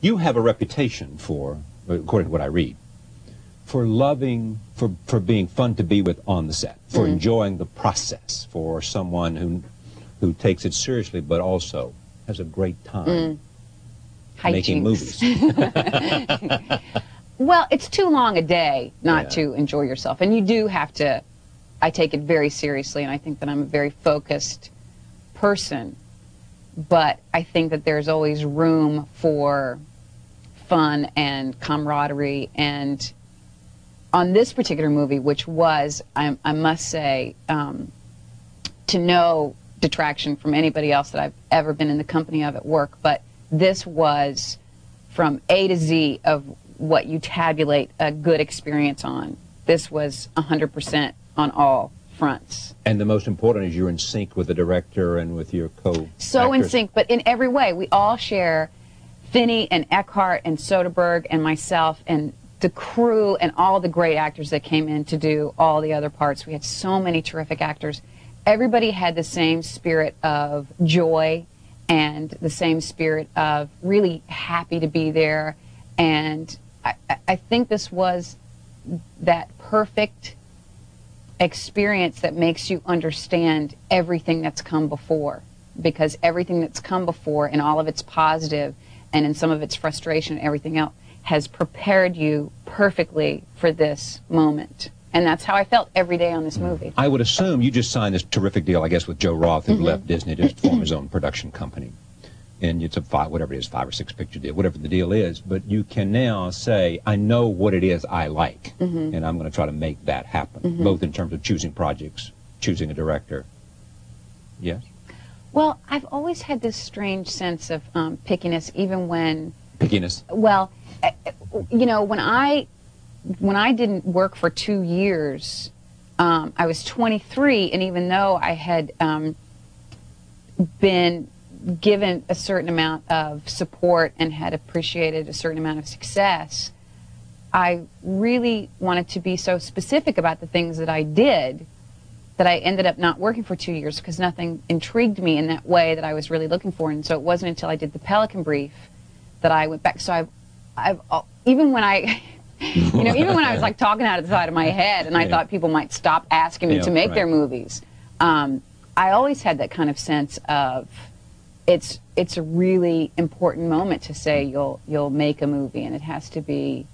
You have a reputation for, according to what I read, for loving, for, for being fun to be with on the set, for Mm. enjoying the process, for someone who, who takes it seriously but also has a great time making movies. Well, it's too long a day not Yeah. to enjoy yourself. And you do have to, I take it very seriously, and I think that I'm a very focused person. But I think that there's always room for fun and camaraderie. And on this particular movie, which was, I, I must say, um, to no detraction from anybody else that I've ever been in the company of at work, but this was from A to Z of what you tabulate a good experience on. This was 100% on all fronts. and the most important is you're in sync with the director and with your co So in sync, but in every way. We all share Finney and Eckhart and Soderbergh and myself and the crew and all the great actors that came in to do all the other parts. We had so many terrific actors. Everybody had the same spirit of joy and the same spirit of really happy to be there. And I, I- I think this was that perfect experience that makes you understand everything that's come before. Because everything that's come before and all of its positive and in some of its frustration and everything else has prepared you perfectly for this moment. And that's how i felt every day on this hmm. movie. I would assume you just signed this terrific deal, I guess, with Joe Roth, who mm-hmm. left Disney to form his own production company. And it's a five, whatever it is, five or six picture deal, whatever the deal is. But you can now say, I know what it is I like, Mm-hmm. and I'm going to try to make that happen, both in terms of choosing projects, choosing a director. Yes? well i've always had this strange sense of um, pickiness even when Pickiness. Well, eh, you know, when I when I didn't work for two years, um, I was 23, and even though I had um, been given a certain amount of support and had appreciated a certain amount of success, I really wanted to be so specific about the things that I did that I ended up not working for two years because nothing intrigued me in that way that I was really looking for. And so it wasn't until I did the Pelican Brief that I went back. So I've, I've uh, even when I, you know, even when I was like talking out of the side of my head, and I Yeah. thought people might stop asking me Yeah, to make their movies, um, I always had that kind of sense of it's it's a really important moment to say you'll you'll make a movie, and it has to be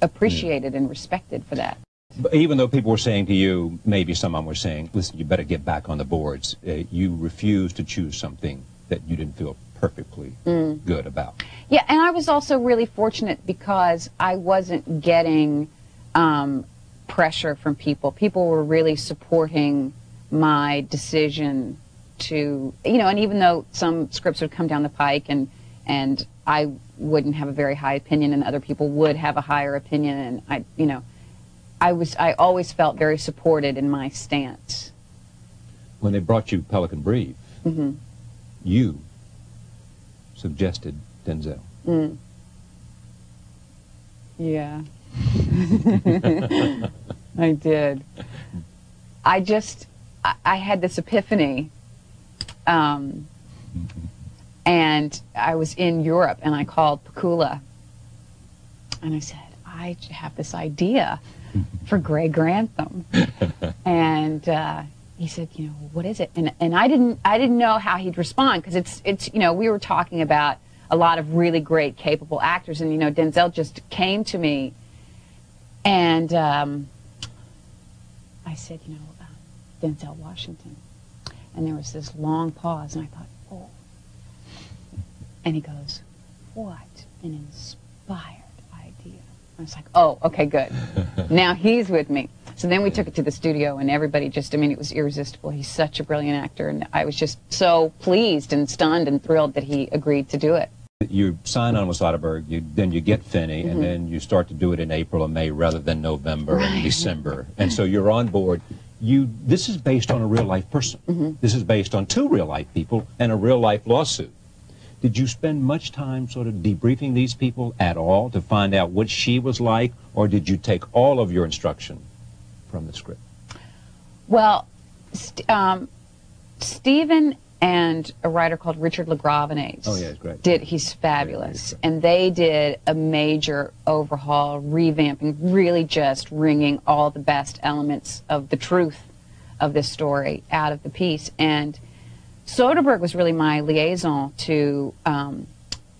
appreciated and respected for that. But even though people were saying to you, maybe someone was saying, listen, you better get back on the boards, uh, you refused to choose something that you didn't feel perfectly Mm. good about. Yeah, and I was also really fortunate because I wasn't getting um, pressure from people. People were really supporting my decision to, you know, and even though some scripts would come down the pike and and I wouldn't have a very high opinion and other people would have a higher opinion and I, you know, I was I always felt very supported in my stance. When they brought you Pelican Brief, Mm-hmm. you suggested Denzel. Yeah. I did. I just, I, I had this epiphany. Um, and I was in Europe and I called Pakula and I said, I have this idea for Gray Grantham. and uh, he said, you know, what is it? And, and I didn't, I didn't know how he'd respond because it's, it's, you know, we were talking about a lot of really great, capable actors, and you know, Denzel just came to me, and um, I said, you know, uh, Denzel Washington, and there was this long pause, and I thought, oh, and he goes, what an inspired idea. I was like, oh, okay, good. now he's with me. So then we took it to the studio, and everybody just, I mean, it was irresistible. He's such a brilliant actor, and I was just so pleased and stunned and thrilled that he agreed to do it. You sign on with Soderbergh, you, then you get Finney, Mm-hmm. and then you start to do it in April and May rather than November and December. And so you're on board. You, this is based on a real life person. Mm-hmm. This is based on two real life people and a real life lawsuit. Did you spend much time sort of debriefing these people at all to find out what she was like, or did you take all of your instruction from the script? Well, st- um, Stephen and a writer called Richard LaGravenese. Oh, yeah, great. Did he's fabulous, he's and they did a major overhaul, revamping, really just wringing all the best elements of the truth of this story out of the piece. And Soderbergh was really my liaison to um,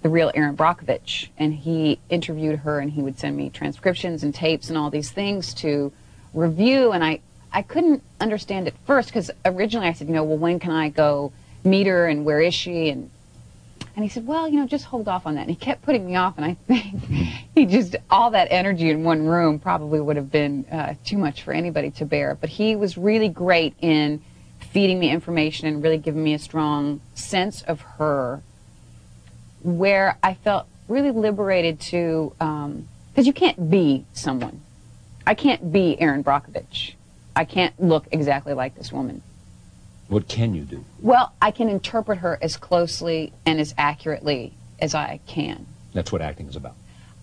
the real Erin Brockovich, and he interviewed her, and he would send me transcriptions and tapes and all these things to review. And I, I couldn't understand at first because originally I said, you know, well, when can I go meet her, and where is she, and and he said, well, you know, just hold off on that. And he kept putting me off, and I think he just all that energy in one room probably would have been uh, too much for anybody to bear. But he was really great in feeding me information and really giving me a strong sense of her where I felt really liberated to, because you can't be someone. I can't be Erin Brockovich. I can't look exactly like this woman. What can you do? Well, I can interpret her as closely and as accurately as I can. That's what acting is about.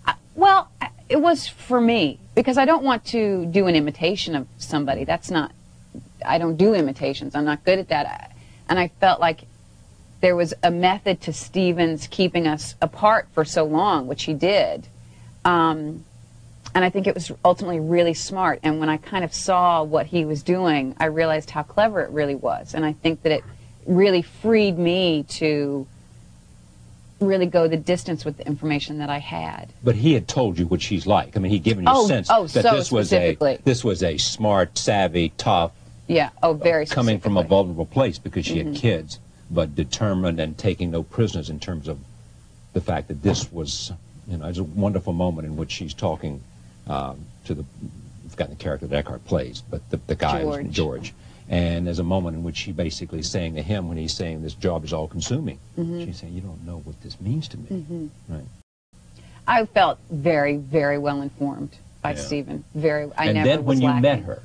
I, well, it was for me because I don't want to do an imitation of somebody. That's not. I don't do imitations. I'm not good at that. I- And I felt like there was a method to Stevens keeping us apart for so long, which he did. Um, and I think it was ultimately really smart. And when I kind of saw what he was doing, I realized how clever it really was. And I think that it really freed me to really go the distance with the information that I had. But he had told you what she's like. I mean, he'd given you Oh, a sense oh, that so this was a this was a smart, savvy, tough, Yeah. Oh, very coming from a. Mm-hmm. vulnerable place because she had kids, but determined and taking no prisoners in terms of the fact that this was, you know, it's a wonderful moment in which she's talking um, to the, I've forgotten the character that Eckhart plays, but the, the guy George. George. And there's a moment in which she basically is saying to him when he's saying this job is all consuming, Mm-hmm. she's saying, you don't know what this means to me. Right. I felt very, very well informed by Yeah. Stephen. Very. I and never then when you lacking. met her,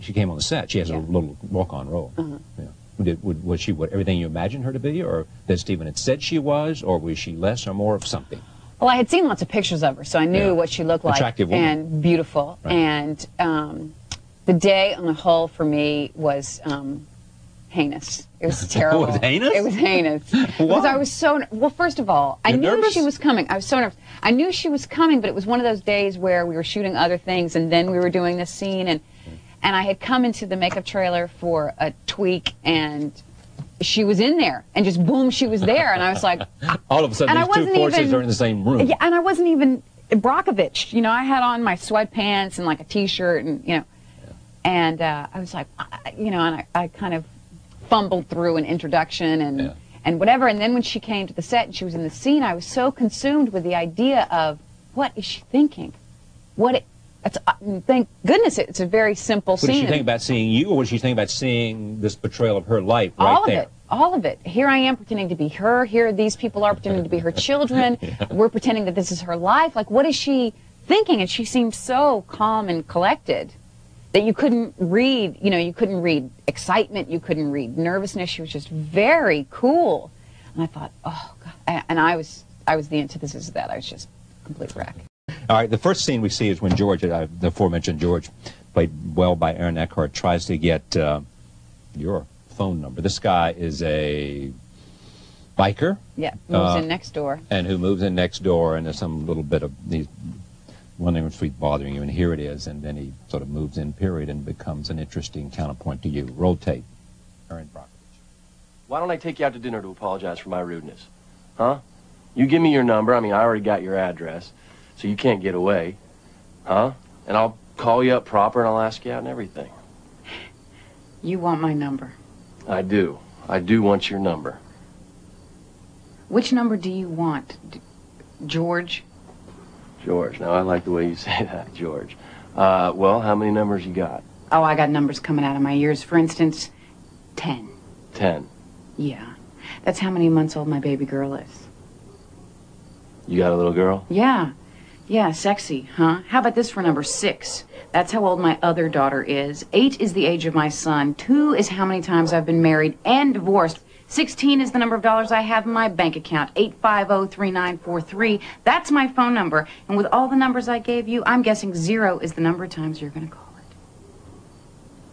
she came on the set. She has Yeah. a little walk-on role. Uh-huh. Yeah. Did, would- was she what everything you imagined her to be, or that Stephen had said she was, or was she less or more of something? Well, I had seen lots of pictures of her, so I knew Yeah. what she looked like Attractive woman. and beautiful. Right. And um, the day on the whole for me was um, heinous. It was terrible. it was heinous? It was heinous because I was so well. First of all, I You're knew nervous? she was coming. I was so nervous. I knew she was coming, but it was one of those days where we were shooting other things, and then we were doing this scene, and and I had come into the makeup trailer for a tweak, and she was in there, and just boom, she was there, and I was like, All of a sudden, And I these two wasn't forces even- are in the same room. yeah, and I wasn't even Brockovich. You know, I had on my sweatpants and like a t-shirt, and you know, and uh, I was like, I- you know, and I, I kind of fumbled through an introduction and Yeah. and whatever. And then when she came to the set and she was in the scene, I was so consumed with the idea of what is she thinking? What? Uh, thank goodness it's a very simple What did scene. she think about seeing you, or what did she think about seeing this portrayal of her life right all of there? it. All of it. Here i am pretending to be her. Here these people are pretending to be her children. We're pretending that this is her life. Like what is she thinking? And she seemed so calm and collected that you couldn't read you know you couldn't read excitement. You couldn't read nervousness. She was just very cool. And i thought oh god. And i was i was the antithesis of that. I was just a complete wreck All right, the first scene we see is when George, uh, the aforementioned George, played well by Aaron Eckhart, tries to get uh, your phone number. This guy is a biker yeah moves Uh, in next door and who moves in next door, and there's some little bit of he's wondering if he's bothering you, and here it is, and then he sort of moves in, period, and becomes an interesting counterpoint to you. Roll tape. Erin Brockovich. Why don't I take you out to dinner to apologize for my rudeness? Huh? You give me your number. I mean, I already got your address, so you can't get away. Huh? And I'll call you up proper and I'll ask you out and everything. you want my number I do. I do want your number. which number do you want D- george George. Now, I like the way you say that, George. Uh, well, how many numbers you got? Oh, I got numbers coming out of my ears. For instance, 10. Ten. Yeah. That's how many months old my baby girl is. You got a little girl? Yeah. Yeah, sexy, huh? How about this for number 6? That's how old my other daughter is. 8 is the age of my son. 2 is how many times I've been married and divorced. 16 is the number of dollars I have in my bank account. 850-3943. That's my phone number. And with all the numbers I gave you, I'm guessing 0 is the number of times you're going to call it.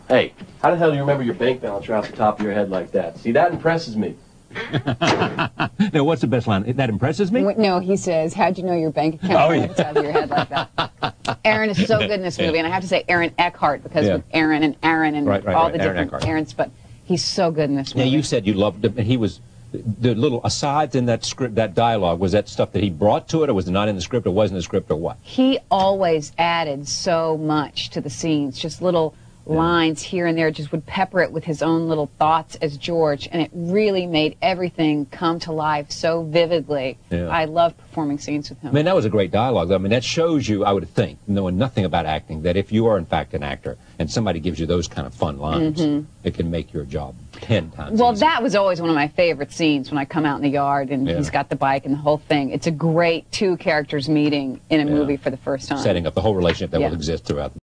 Hey, how the hell do you remember your bank balance right off the top of your head like that? See, that impresses me. Now, what's the best line? That impresses me. No, he says, "How'd you know your bank account Oh, yeah. off the top of your head like that?" Aaron is so good in this movie, and I have to say Aaron Eckhart because Yeah. with Aaron and Aaron and Right, right, all right, the Aaron different Eckhart. Aarons, but he's so good in this movie. Now, you said you loved him, and he was. The little asides in that script, that dialogue, was that stuff that he brought to it, or was it not in the script, or wasn't in the script, or what? he always added so much to the scenes, just little lines here and there, just would pepper it with his own little thoughts as George, and it really made everything come to life so vividly. Yeah. I love performing scenes with him. I mean, that was a great dialogue. I mean, that shows you, I would think, knowing nothing about acting, that if you are in fact an actor and somebody gives you those kind of fun lines, mm-hmm. it can make your job ten times. Well, easier. that was always one of my favorite scenes when I come out in the yard and Yeah. he's got the bike and the whole thing. It's a great two characters meeting in a movie for the first time. setting up the whole relationship that will exist throughout.